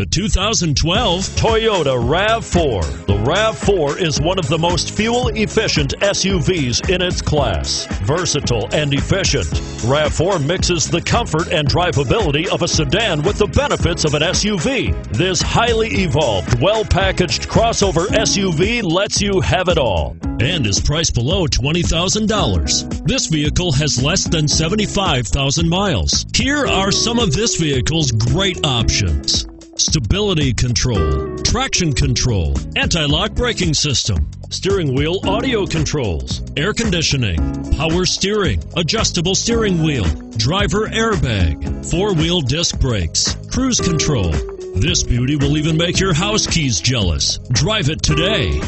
The 2012 Toyota RAV4. The RAV4 is one of the most fuel efficient SUVs in its class. Versatile and efficient, RAV4 mixes the comfort and drivability of a sedan with the benefits of an SUV. This highly evolved, well packaged crossover SUV lets you have it all and is priced below $20,000. This vehicle has less than 75,000 miles. Here are some of this vehicle's great options stability control, traction control, anti lock braking system, steering wheel audio controls, air conditioning, power steering, adjustable steering wheel, driver airbag, four wheel disc brakes, cruise control. This beauty will even make your house keys jealous. Drive it today.